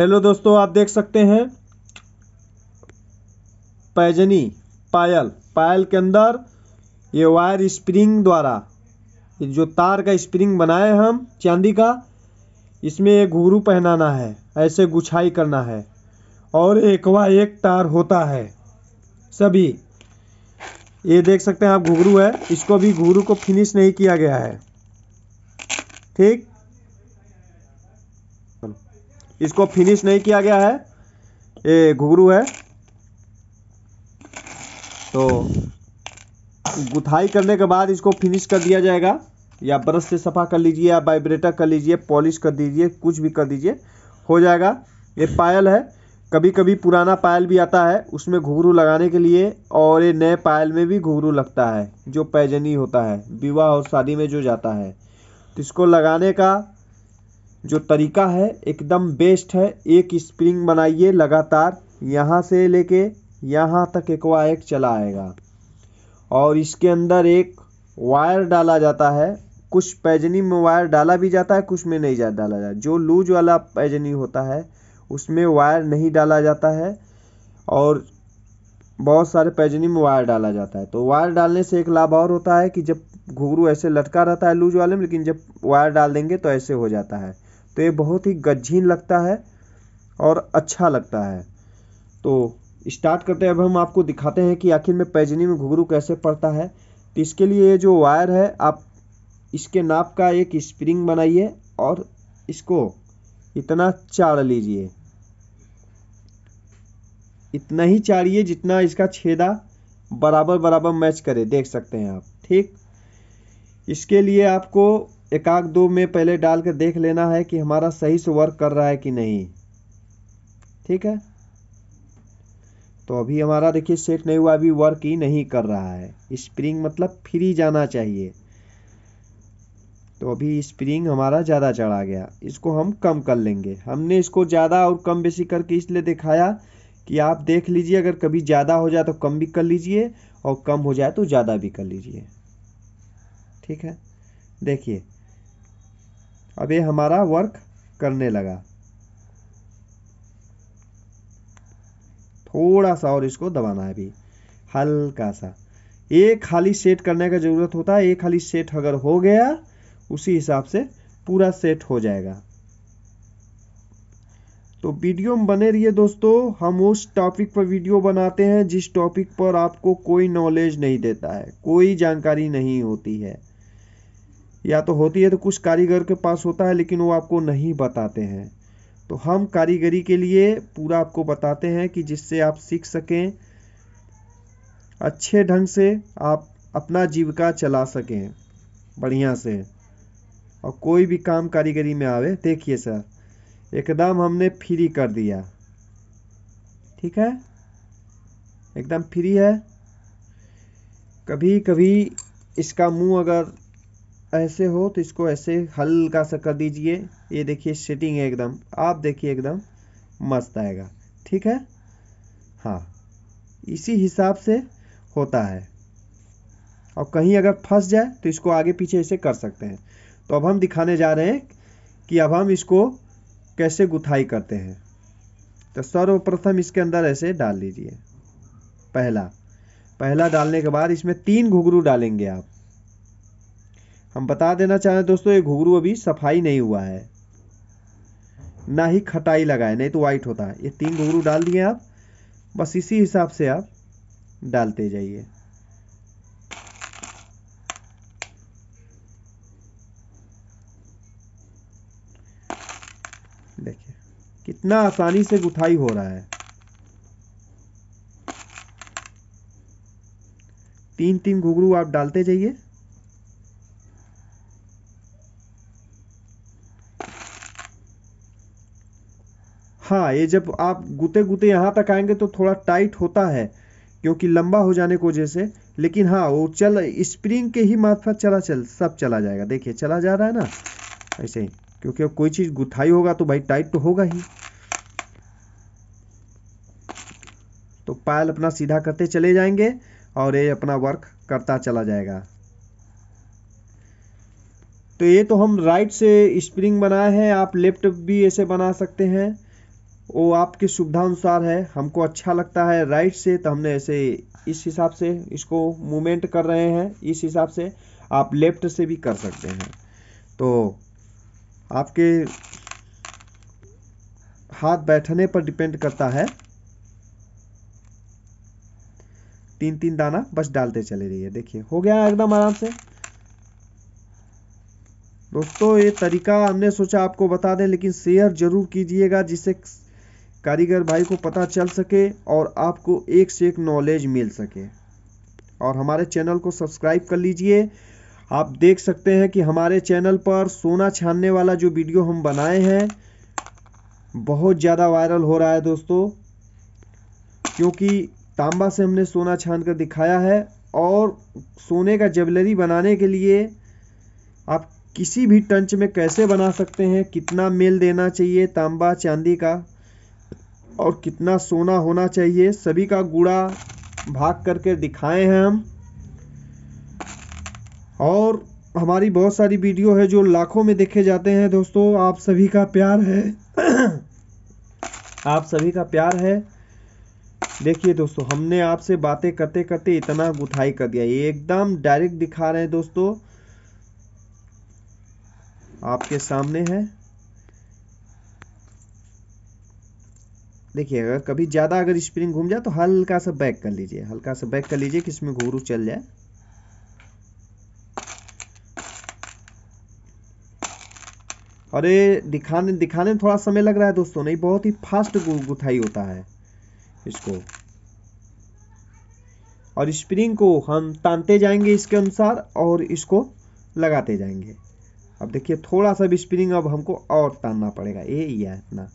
Hello दोस्तों, आप देख सकते हैं पैजनी पायल। पायल के अंदर ये वायर स्प्रिंग द्वारा, जो तार का स्प्रिंग बनाए हम, चांदी का, इसमें एक घुघरू पहनाना है, ऐसे गुछाई करना है। और एक व एक तार होता है, सभी। ये देख सकते हैं आप घुघरू है, इसको भी घुघरू को फिनिश नहीं किया गया है। ठीक? इसको फिनिश नहीं किया गया है। ये घुघरू है। तो गुथाई करने के बाद इसको फिनिश कर दिया जाएगा। या ब्रश से सफ़ा कर लीजिए, या वाइब्रेटर कर लीजिए पॉलिश कर दीजिए, कुछ भी कर दीजिए, हो जाएगा। ये पायल है। कभी कभी पुराना पायल भी आता है, उसमें घुघरू लगाने के लिए, और ये नए पायल में भी घुघरू लगता है, जो पैजनी होता है, विवाह और शादी में जो जाता है। तो इसको लगाने का जो तरीका है, एकदम बेस्ट है, एक स्प्रिंग बनाइए लगातार, यहाँ से लेके यहाँ तक एक एक चला आएगा। और इसके अंदर एक वायर डाला जाता है, कुछ पैजनी में वायर डाला भी जाता है, कुछ में नहीं जा, डाला जाता जो लूज वाला पैजनी होता है, उसमें वायर नहीं डाला जाता है, और बहुत सारे पैजनी में वायर डाला जाता है। तो वायर डालने से एक लाभ और होता है कि जब घुघरू ऐसे लटका रहता है लूज वाले में, लेकिन जब वायर डाल देंगे तो ऐसे हो जाता है। तो ये बहुत ही गज्जीन लगता है और अच्छा लगता है। तो स्टार्ट करते हैं। अब हम आपको दिखाते हैं कि आखिर में पैजनी में घुघरू कैसे पड़ता है। तो इसके लिए ये जो वायर है, आप इसके नाप का एक स्प्रिंग बनाइए और इसको इतना चाड़ लीजिए। इतना ही चाड़िए जितना इसका छेदा बराबर बराबर मैच करे, देख सकते हैं आप, ठीक? इसके लिए आपको एक आग दो में पहले डाल कर देख लेना है कि हमारा सही से वर्क कर रहा है कि नहीं। ठीक है? तो अभी हमारा देखिए सेट नहीं हुआ, अभी वर्क ही नहीं कर रहा है। स्प्रिंग मतलब फ्री जाना चाहिए। तो अभी स्प्रिंग हमारा ज़्यादा चढ़ा गया। इसको हम कम कर लेंगे। हमने इसको ज़्यादा और कम बेसी करके इसलिए दिखाया कि आप देख लीजिए, अगर कभी ज़्यादा हो जाए तो कम भी कर लीजिए और कम हो जाए तो ज़्यादा भी कर लीजिए। ठीक है? देखिए अब ये हमारा वर्क करने लगा। थोड़ा सा और इसको दबाना है अभी। हल्का सा। एक खाली सेट करने का ज़रूरत होता है, एक खाली सेट अगर हो गया, उसी हिसाब से पूरा सेट हो जाएगा। तो वीडियो में बने रहिए दोस्तों। हम उस टॉपिक पर वीडियो बनाते हैं जिस टॉपिक पर आपको कोई नॉलेज नहीं देता है, कोई जानकारी नहीं होती है। या तो होती है तो कुछ कारीगर के पास होता है, लेकिन वो आपको नहीं बताते हैं। तो हम कारीगरी के लिए पूरा आपको बताते हैं कि जिससे आप सीख सकें, अच्छे ढंग से आप अपना जीविका चला सकें, बढ़िया से। और कोई भी काम कारीगरी में आवे, देखिए सर, एकदम हमने फ्री कर दिया। ठीक है? एकदम फ्री है? कभी कभी इसका मुँह अगर ऐसे हो तो इसको ऐसे हल्का सा कर दीजिए। ये देखिए सेटिंग है एकदम। आप देखिए, एकदम मस्त आएगा। ठीक है? हाँ इसी हिसाब से होता है। और कहीं अगर फंस जाए तो इसको आगे पीछे ऐसे कर सकते हैं। तो अब हम दिखाने जा रहे हैं कि अब हम इसको कैसे गुथाई करते हैं। तो सर्वप्रथम इसके अंदर ऐसे डाल लीजिए पहला पहला डालने के बाद इसमें तीन घुघरू डालेंगे आप। हम बता देना चाहें दोस्तों, ये घुघरू अभी सफ़ाई नहीं हुआ है। ना ही खटाई लगाए, नहीं तो वाइट होता है। ये तीन घुघरू डाल दिए आप, बस इसी हिसाब से आप डालते जाइए। देखिए, कितना आसानी से गुथाई हो रहा है। तीन तीन घुघरू आप डालते जाइए। हाँ ये जब आप गुते गुते यहाँ तक आएँगे तो थोड़ा टाइट होता है, क्योंकि लंबा हो जाने की वजह से। लेकिन हाँ वो चल, स्प्रिंग के ही मार्फत चला चल सब चला जाएगा। देखिए, चला जा रहा है ना, ऐसे ही। क्योंकि अब कोई चीज़ गुथाई होगा तो भाई टाइट तो होगा ही। तो पायल अपना सीधा करते चले जाएँगे और ये अपना वर्क करता चला जाएगा। तो ये तो हम राइट से स्प्रिंग बनाए हैं, आप लेफ़्ट भी ऐसे बना सकते हैं। वो आपके सुविधानुसार है, हमको अच्छा लगता है राइट से तो हमने ऐसे इस हिसाब से इसको मूवमेंट कर रहे हैं, इस हिसाब से आप लेफ़्ट से भी कर सकते हैं। तो आपके हाथ बैठने पर डिपेंड करता है। तीन तीन दाना बस डालते चले रहिए। देखिए, हो गया एकदम आराम से। दोस्तों, ये तरीका हमने सोचा आपको बता दें, लेकिन शेयर ज़रूर कीजिएगा, जिससे कारीगर भाई को पता चल सके और आपको एक से एक नॉलेज मिल सके। और हमारे चैनल को सब्सक्राइब कर लीजिए। आप देख सकते हैं कि हमारे चैनल पर सोना छानने वाला जो वीडियो हम बनाए हैं, बहुत ज़्यादा वायरल हो रहा है दोस्तों, क्योंकि तांबा से हमने सोना छान कर दिखाया है और सोने का ज्वेलरी बनाने के लिए आप किसी भी टंच में कैसे बना सकते हैं, कितना मेल देना चाहिए तांबा चांदी का और कितना सोना होना चाहिए। सभी का गुड़ा भाग करके दिखाए हैं हम। और हमारी बहुत सारी वीडियो है जो लाखों में देखे जाते हैं दोस्तों। आप सभी का प्यार है। आप सभी का प्यार है। देखिए दोस्तों, हमने आपसे बातें करते करते इतना गुथाई कर दिया। ये एकदम डायरेक्ट दिखा रहे हैं दोस्तों। आपके सामने है। देखिए, अगर कभी ज़्यादा अगर स्प्रिंग घूम जाए तो हल्का सा बैक कर लीजिए। हल्का सा बैक कर लीजिए कि इसमें घुरू चल जाए। ये दिखाने दिखाने में थोड़ा समय लग रहा है दोस्तों, नहीं, बहुत ही फास्ट गुथाई होता है इसको। और स्प्रिंग को हम तानते जाएँगे इसके अनुसार और इसको लगाते जाएँगे। अब देखिए, थोड़ा सा भी स्प्रिंग अब हमको और तानना पड़ेगा। ये है इतना।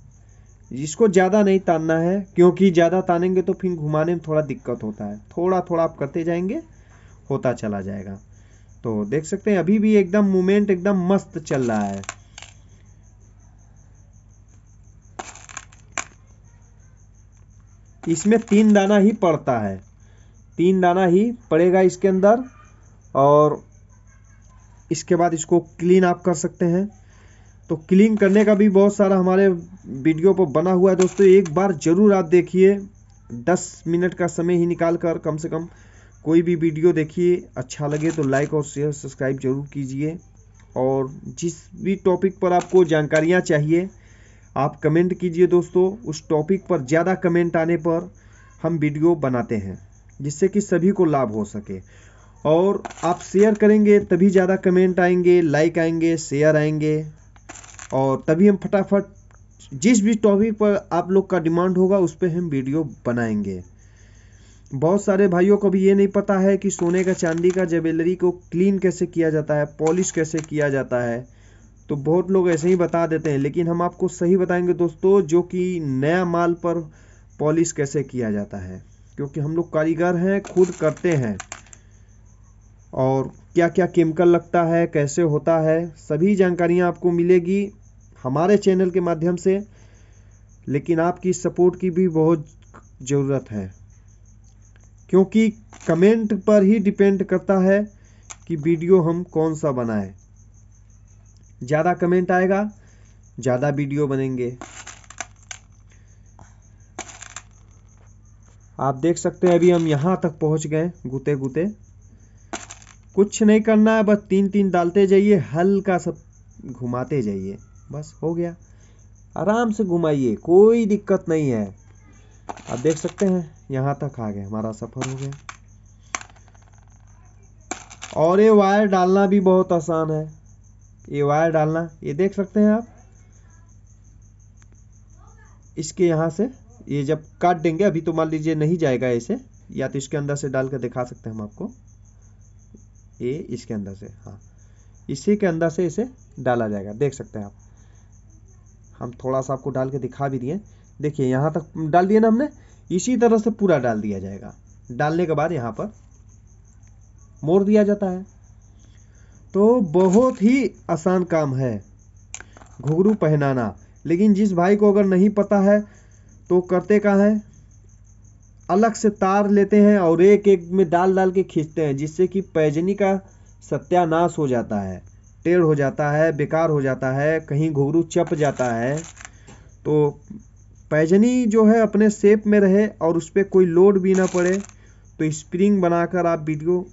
इसको ज़्यादा नहीं तानना है, क्योंकि ज़्यादा तानेंगे तो फिर घुमाने में थोड़ा दिक्कत होता है। थोड़ा थोड़ा आप करते जाएँगे, होता चला जाएगा। तो देख सकते हैं, अभी भी एकदम मूवमेंट एकदम मस्त चल रहा है। इसमें तीन दाना ही पड़ता है। तीन दाना ही पड़ेगा इसके अंदर, और इसके बाद इसको क्लीन आप कर सकते हैं। तो क्लीन करने का भी बहुत सारा हमारे वीडियो पर बना हुआ है दोस्तों। एक बार ज़रूर आप देखिए। दस मिनट का समय ही निकाल कर कम से कम कोई भी वीडियो देखिए अच्छा लगे तो लाइक और शेयर सब्सक्राइब ज़रूर कीजिए। और जिस भी टॉपिक पर आपको जानकारियाँ चाहिए, आप कमेंट कीजिए दोस्तों। उस टॉपिक पर ज़्यादा कमेंट आने पर हम वीडियो बनाते हैं, जिससे कि सभी को लाभ हो सके। और आप शेयर करेंगे, तभी ज़्यादा कमेंट आएँगे लाइक आएँगे शेयर आएँगे। और तभी हम फटाफट जिस भी टॉपिक पर आप लोग का डिमांड होगा, उस पर हम वीडियो बनाएँगे। बहुत सारे भाइयों को भी ये नहीं पता है कि सोने का, चांदी का, ज्वेलरी को क्लीन कैसे किया जाता है पॉलिश कैसे किया जाता है। तो बहुत लोग ऐसे ही बता देते हैं, लेकिन हम आपको सही बताएँगे दोस्तों, जो कि नया माल पर पॉलिश कैसे किया जाता है। क्योंकि हम लोग कारीगर हैं, खुद करते हैं। और क्या क्या केमिकल लगता है, कैसे होता है, सभी जानकारियाँ आपको मिलेगी। हमारे चैनल के माध्यम से, लेकिन आपकी सपोर्ट की भी बहुत ज़रूरत है। क्योंकि कमेंट पर ही डिपेंड करता है कि वीडियो हम कौन सा बनाएँ। ज़्यादा कमेंट आएगा, ज़्यादा वीडियो बनेंगे। आप देख सकते हैं, अभी हम यहाँ तक पहुँच गए गुते गुते कुछ नहीं करना है, बस तीन तीन डालते जाइए, हल्का सा घुमाते जाइए। बस हो गया। आराम से घुमाइए, कोई दिक्कत नहीं है। आप देख सकते हैं, यहाँ तक आ गए, हमारा सफ़र हो गया। और ये वायर डालना भी बहुत आसान है। ये वायर डालना, ये देख सकते हैं आप। इसके यहाँ से, ये जब काट देंगे, अभी तो मान लीजिए नहीं जाएगा ऐसे, या तो इसके अंदर से डाल कर दिखा सकते हैं हम आपको। ये इसके अंदर से हाँ। इसी के अंदर से इसे डाला जाएगा, देख सकते हैं आप। हम थोड़ा सा आपको डाल के दिखा भी दिए। देखिए, यहाँ तक डाल दिया ना हमने? इसी तरह से पूरा डाल दिया जाएगा। डालने के बाद यहाँ पर मोड़ दिया जाता है। तो बहुत ही आसान काम है घुघरू पहनाना। लेकिन जिस भाई को अगर नहीं पता है तो करते का है? अलग से तार लेते हैं और एक एक में डाल डाल के खींचते हैं, जिससे कि पैजनी का सत्यानाश हो जाता है। टेढ़ हो जाता है, बेकार हो जाता है, कहीं घुघरू चप जाता है तो पैजनी जो है अपने सेप में रहे और उस पर कोई लोड भी ना पड़े तो स्प्रिंग बनाकर आप वीडियो,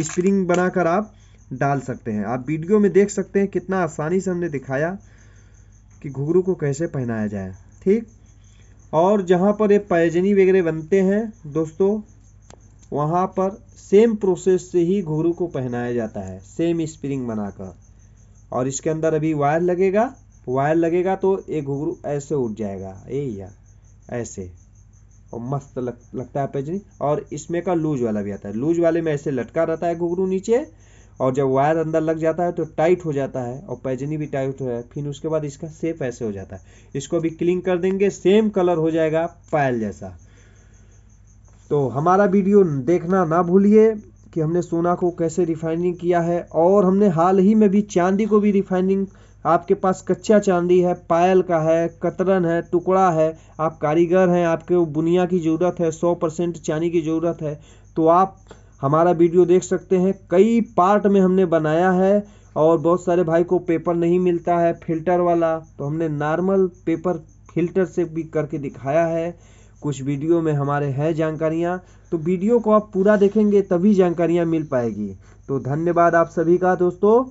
स्प्रिंग बनाकर आप डाल सकते हैं। आप वीडियो में देख सकते हैं कितना आसानी से हमने दिखाया कि घुघरू को कैसे पहनाया जाए, ठीक? और जहाँ पर ये पैजनी वगैरह बनते हैं, दोस्तों, वहाँ पर सेम प्रोसेस से ही घुघरू को पहनाया जाता है सेम स्प्रिंग बनाकर। और इसके अंदर अभी वायर लगेगा। वायर लगेगा तो एक घुघरू ऐसे उठ जाएगा। ए या ऐसे। और मस्त लग, लगता है पैजनी और इसमें का लूज वाला भी आता है। लूज वाले में ऐसे लटका रहता है घुघरू नीचे। और जब वायर अंदर लग जाता है तो टाइट हो जाता है और पैजनी भी टाइट हो जाए। फिर उसके बाद इसका सेप ऐसे हो जाता है। इसको भी क्लीन कर देंगे सेम कलर हो जाएगा पायल जैसा। तो हमारा वीडियो देखना ना भूलिए। कि हमने सोना को कैसे रिफाइनिंग किया है और हमने हाल ही में भी चांदी को भी रिफाइनिंग आपके पास कच्चा चांदी है, पायल का है, कतरन है, टुकड़ा है, आप कारीगर हैं, आपके बुनिया की ज़रूरत है, सौ परसेंट चांदी की ज़रूरत है तो आप हमारा वीडियो देख सकते हैं। कई पार्ट में हमने बनाया है और बहुत सारे भाई को पेपर नहीं मिलता है फ़िल्टर वाला तो हमने नॉर्मल पेपर फ़िल्टर से भी करके दिखाया है। कुछ वीडियो में हमारे हैं जानकारियाँ तो वीडियो को आप पूरा देखेंगे तभी जानकारियाँ मिल पाएगी। तो धन्यवाद आप सभी का, दोस्तों।